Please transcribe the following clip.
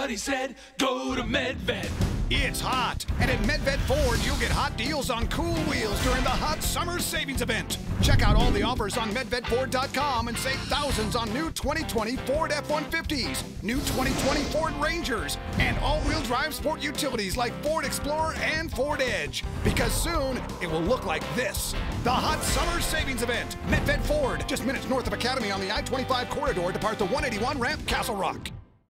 Everybody said, go to Medved. It's hot, and at Medved Ford, you'll get hot deals on cool wheels during the hot summer savings event. Check out all the offers on MedvedFord.com and save thousands on new 2020 Ford F-150s, new 2020 Ford Rangers, and all-wheel drive sport utilities like Ford Explorer and Ford Edge. Because soon, it will look like this. The hot summer savings event. Medved Ford, just minutes north of Academy on the I-25 corridor, depart the 181 ramp Castle Rock.